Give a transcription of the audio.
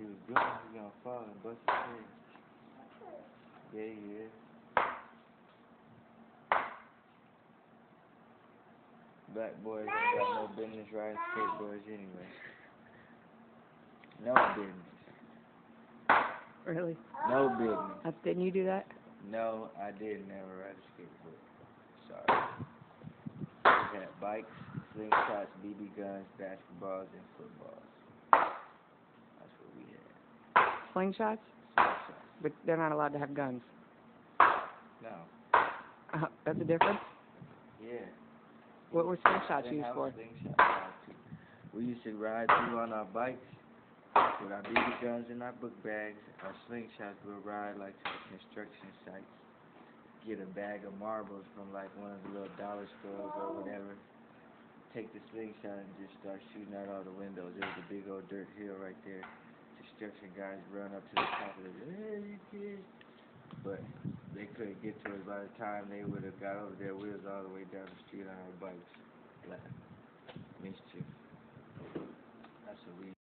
he was doing, he gonna fall and bust his head. Yeah, he is. Black boys ain't got no business riding skateboards anyway. No business. Really? No business. Uh, didn't you do that? No, I did never ride a skateboard. Sorry. We had bikes, slingshots, BB guns, basketballs, and footballs. That's what we had. Slingshots? Slingshots. But they're not allowed to have guns. No. Uh, that's a difference? Yeah. What were slingshots used for? slingshot. We used to ride through on our bikes with our BB guns in our book bags. Our slingshots would ride like to the construction sites. Get a bag of marbles from like one of the little dollar stores or whatever. Take the slingshot and just start shooting out all the windows. There was a big old dirt hill right there construction guys run up to the top of the hey, you kids. But they couldn't get to us by the time they would have got over there. We was all the way down the street on our bikes. Like, mischief.